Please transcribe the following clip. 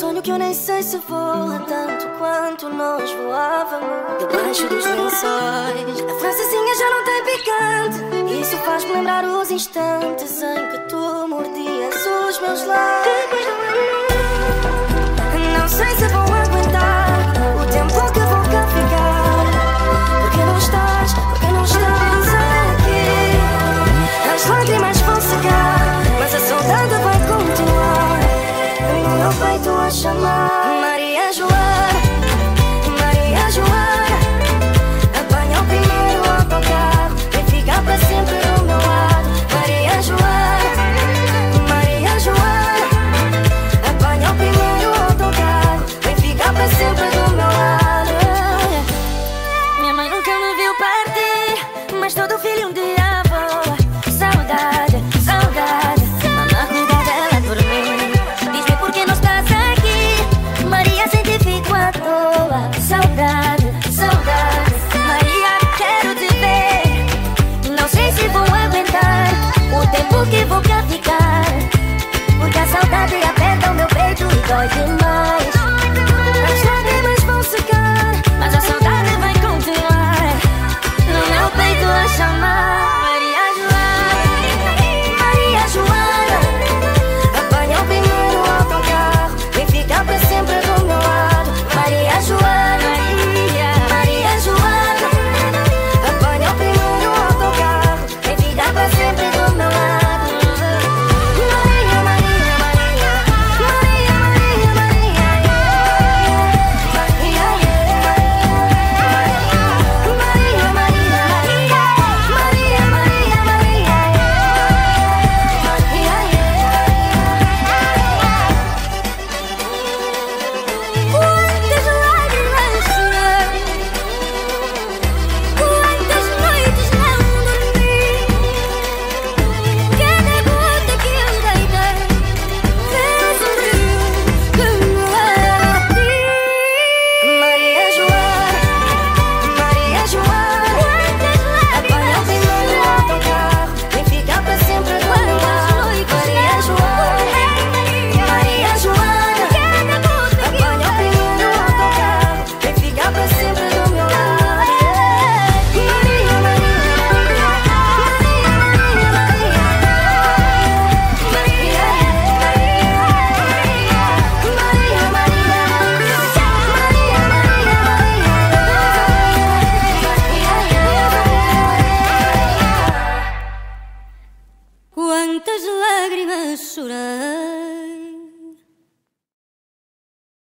sonho que eu nem sei se voa tanto quanto nós voávamos debaixo dos lençóis. A francesinha já não tem picante. Isso faz-me lembrar os instantes em que tu mordias os meus lábios. Não sei se voa. quantes llàgrimes suran.